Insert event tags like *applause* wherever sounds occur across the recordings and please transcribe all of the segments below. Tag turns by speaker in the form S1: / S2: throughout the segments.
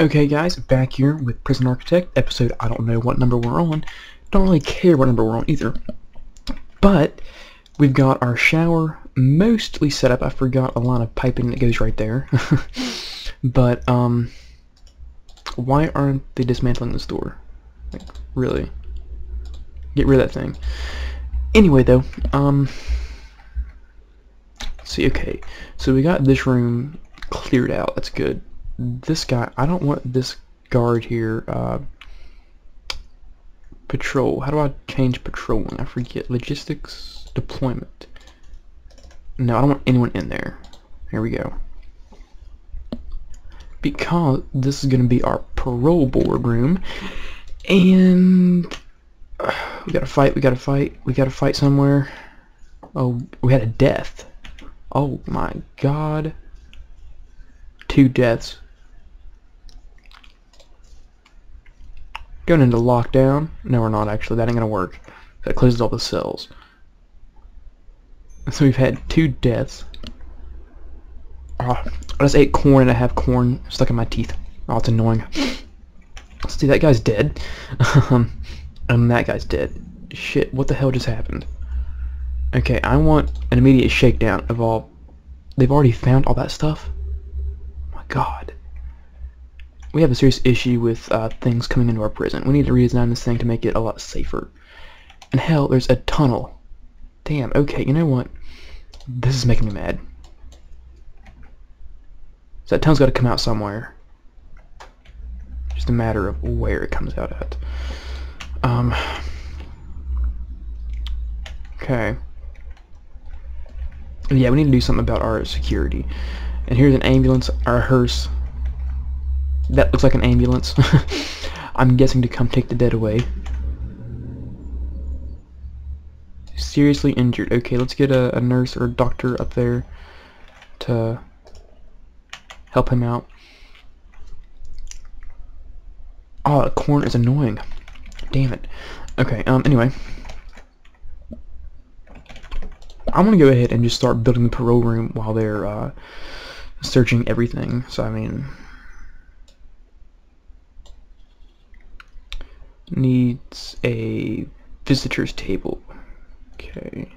S1: Okay guys, back here with Prison Architect, episode I don't know what number we're on. Don't really care what number we're on either. But, we've got our shower mostly set up. I forgot a line of piping that goes right there. *laughs* but, um, why aren't they dismantling this door? Like, really? Get rid of that thing. Anyway though, um, see, okay, so we got this room cleared out, that's good this guy, I don't want this guard here, uh, patrol. How do I change patrolling? I forget. Logistics, deployment. No, I don't want anyone in there. Here we go. Because this is going to be our parole board room. And uh, we gotta fight, we gotta fight, we gotta fight somewhere. Oh, we had a death. Oh my god. Two deaths. Going into lockdown. No, we're not actually. That ain't gonna work. That closes all the cells. So we've had two deaths. Oh, I just ate corn and I have corn stuck in my teeth. Oh, it's annoying. See, that guy's dead. um, and that guy's dead. Shit, what the hell just happened? Okay, I want an immediate shakedown of all... They've already found all that stuff? Oh my god we have a serious issue with uh, things coming into our prison. We need to redesign this thing to make it a lot safer. And hell, there's a tunnel. Damn, okay, you know what? This is making me mad. So that tunnel's got to come out somewhere. Just a matter of where it comes out at. Um. Okay. Yeah, we need to do something about our security. And here's an ambulance, our hearse, that looks like an ambulance. *laughs* I'm guessing to come take the dead away. Seriously injured. Okay, let's get a, a nurse or a doctor up there to help him out. Oh, the corn is annoying. Damn it. Okay, um, anyway. I'm gonna go ahead and just start building the parole room while they're, uh, searching everything. So, I mean, needs a visitors table. Okay.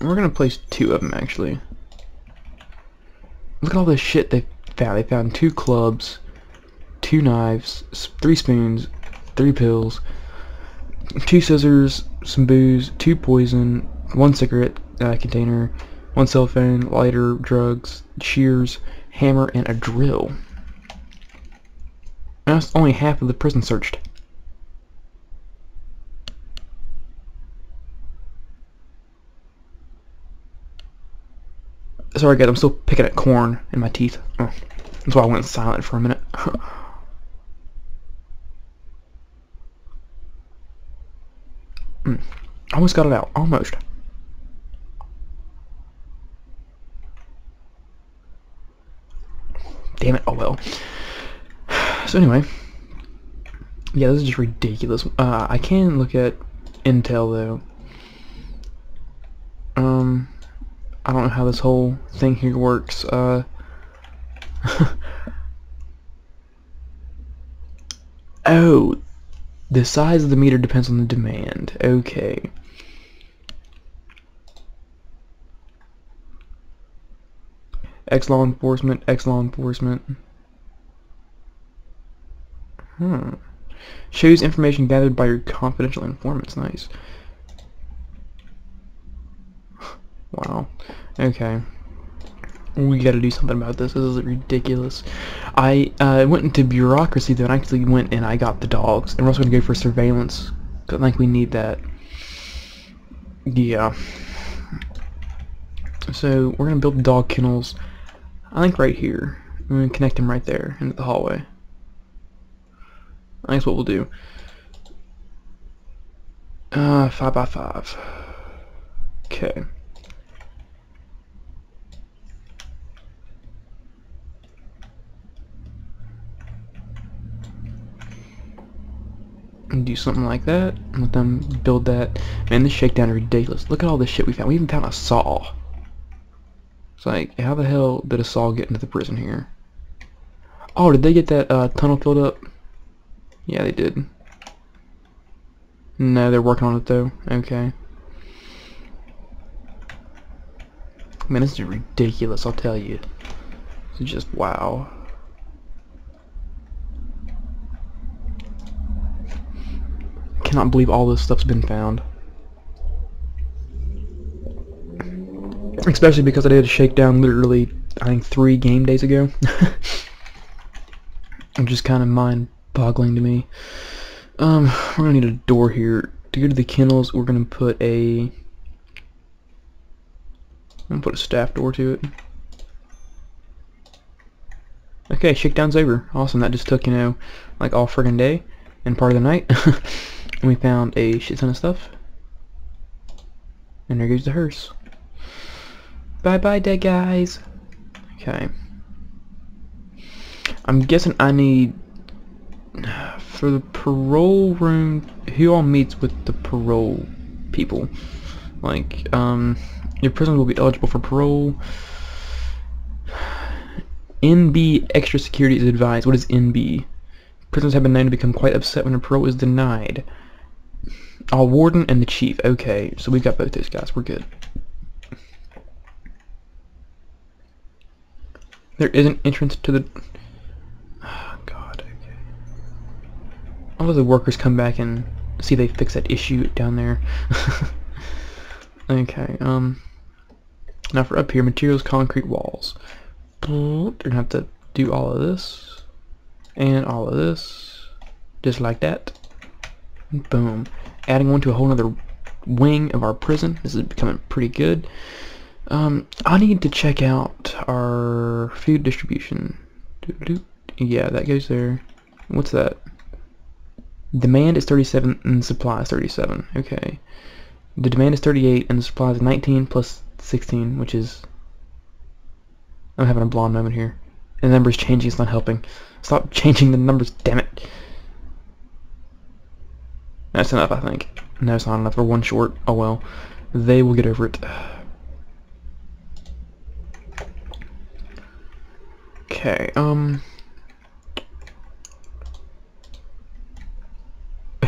S1: We're gonna place two of them actually. Look at all the shit they found. They found two clubs, two knives, three spoons, three pills, two scissors, some booze, two poison, one cigarette uh, container, one cell phone, lighter, drugs, shears, hammer, and a drill. That's only half of the prison searched. Sorry guys, I'm still picking at corn in my teeth. Oh, that's why I went silent for a minute. *laughs* mm. Almost got it out. Almost. Damn it, oh well. So anyway, yeah, this is just ridiculous. Uh, I can look at Intel though. Um, I don't know how this whole thing here works. Uh, *laughs* oh, the size of the meter depends on the demand. Okay. X law enforcement, X law enforcement. Hmm. Shows information gathered by your confidential informants. Nice. *sighs* wow. Okay. We gotta do something about this. This is ridiculous. I uh, went into bureaucracy though and I actually went and I got the dogs. And we're also gonna go for surveillance. I think we need that. Yeah. So we're gonna build dog kennels. I think right here. I'm going to connect him right there into the hallway. I think that's what we'll do. Uh, 5 by 5 Okay. And do something like that. Let them build that. Man, this shakedown is ridiculous. Look at all this shit we found. We even found a saw. It's like, how the hell did a saw get into the prison here? Oh, did they get that uh, tunnel filled up? Yeah, they did. No, they're working on it though. Okay. Man, this is ridiculous, I'll tell you. It's just wow. Cannot believe all this stuff's been found. Especially because I did a shakedown literally, I think, three game days ago. *laughs* Which is kind of mind-boggling to me. Um, we're gonna need a door here. To go to the kennels, we're gonna put a... I'm gonna put a staff door to it. Okay, shakedown's over. Awesome, that just took, you know, like all friggin' day and part of the night. *laughs* and we found a shit ton of stuff. And there goes the hearse. Bye bye, dead guys. Okay. I'm guessing I need for the parole room. Who all meets with the parole people? Like, um, your prisoners will be eligible for parole. NB extra security is advised. What is NB? Prisoners have been known to become quite upset when a parole is denied. Our warden and the chief. Okay, so we've got both those guys. We're good. There is an entrance to the... Oh, God, okay. All of the workers come back and see they fix that issue down there. *laughs* okay, um... Now for up here, materials, concrete walls. You're gonna have to do all of this. And all of this. Just like that. Boom. Adding one to a whole other wing of our prison. This is becoming pretty good. Um, I need to check out our food distribution. Yeah, that goes there. What's that? Demand is 37 and supply is 37. Okay. The demand is 38 and the supply is 19 plus 16, which is... I'm having a blonde moment here. The number's changing, it's not helping. Stop *laughs* changing the numbers, damn it. That's enough, I think. No, it's not enough. We're one short. Oh well. They will get over it. *sighs* Okay, um...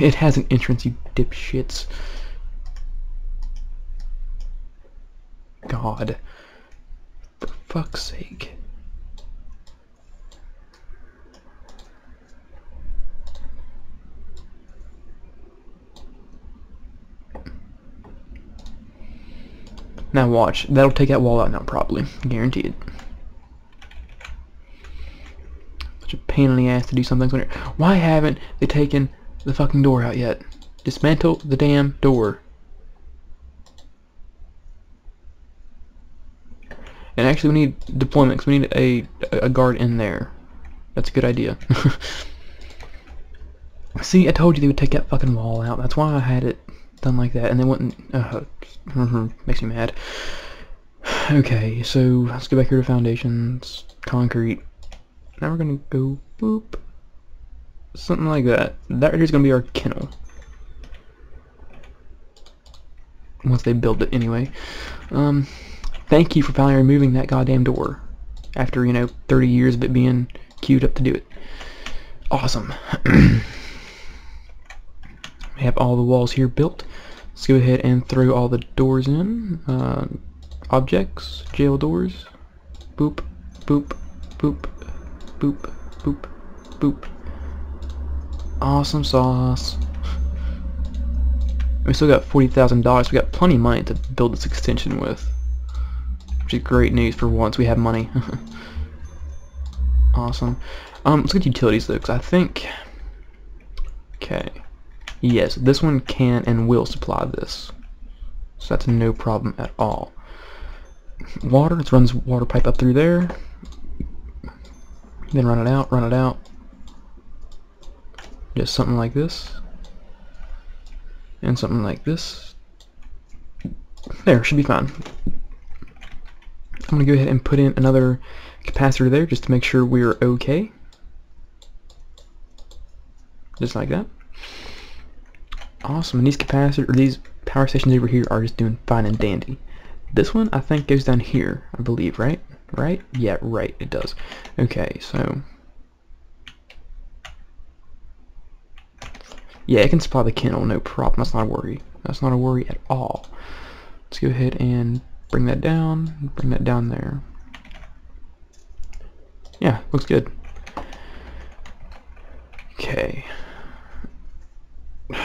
S1: It has an entrance, you dipshits. God. For fuck's sake. Now watch, that'll take that wall out now probably, guaranteed. Such a pain in the ass to do something. Why haven't they taken the fucking door out yet? Dismantle the damn door. And actually we need deployment because we need a, a guard in there. That's a good idea. *laughs* See, I told you they would take that fucking wall out. That's why I had it done like that, and they wouldn't. Uh, makes me mad. *sighs* Okay, so let's go back here to foundations, concrete. Now we're gonna go boop, something like that. That right here is gonna be our kennel. Once they build it, anyway. Um, thank you for finally removing that goddamn door after you know 30 years of it being queued up to do it. Awesome. *clears throat* we have all the walls here built. Let's go ahead and throw all the doors in. Uh, objects, jail doors. Boop, boop, boop, boop, boop, boop. Awesome sauce. We still got $40,000. We got plenty of money to build this extension with. Which is great news for once we have money. *laughs* awesome. Um, let's get utilities though, because I think... Okay. Yes, this one can and will supply this. So that's no problem at all. Water, let's run this water pipe up through there. Then run it out, run it out. Just something like this. And something like this. There, should be fine. I'm going to go ahead and put in another capacitor there just to make sure we're okay. Just like that. Awesome, and these capacitor or these power stations over here are just doing fine and dandy. This one, I think, goes down here, I believe, right? Right? Yeah, right, it does. Okay, so... Yeah, it can supply the kennel, no problem. That's not a worry. That's not a worry at all. Let's go ahead and bring that down, bring that down there. Yeah, looks good. Okay.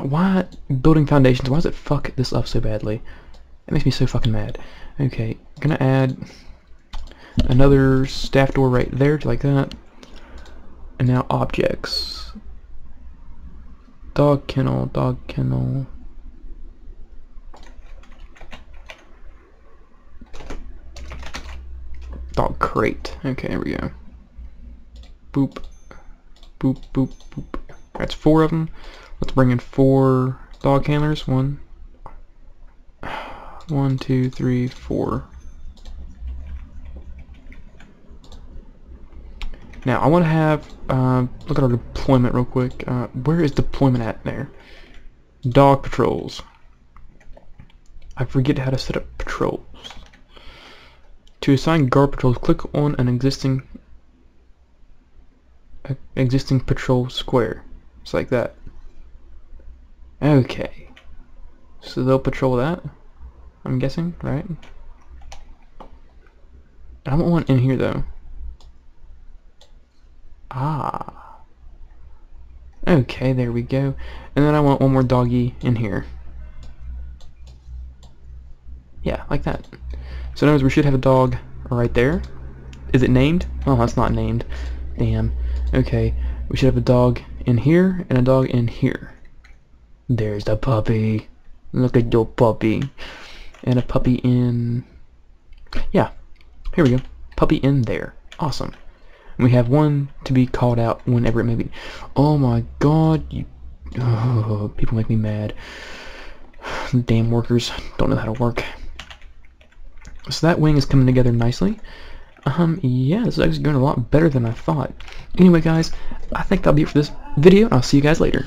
S1: Why building foundations? Why does it fuck this up so badly? It makes me so fucking mad. Okay, gonna add another staff door right there, like that. And now objects. Dog kennel, dog kennel. Dog crate. Okay, here we go. Boop. Boop, boop, boop. That's four of them. Let's bring in four dog handlers. One, one, two, three, four. Now, I want to have, uh, look at our deployment real quick. Uh, where is deployment at there? Dog patrols. I forget how to set up patrols. To assign guard patrols, click on an existing uh, existing patrol square. It's like that. Okay. So they'll patrol that, I'm guessing, right? I want one in here though. Ah. Okay, there we go. And then I want one more doggy in here. Yeah, like that. So notice we should have a dog right there. Is it named? Oh, that's not named. Damn. Okay, we should have a dog in here and a dog in here. There's the puppy. Look at your puppy. And a puppy in... Yeah, here we go. Puppy in there. Awesome. We have one to be called out whenever it may be. Oh my god, you... Oh, people make me mad. Damn workers don't know how to work. So that wing is coming together nicely. Um, yeah, this is actually going a lot better than I thought. Anyway, guys, I think that'll be it for this video. I'll see you guys later.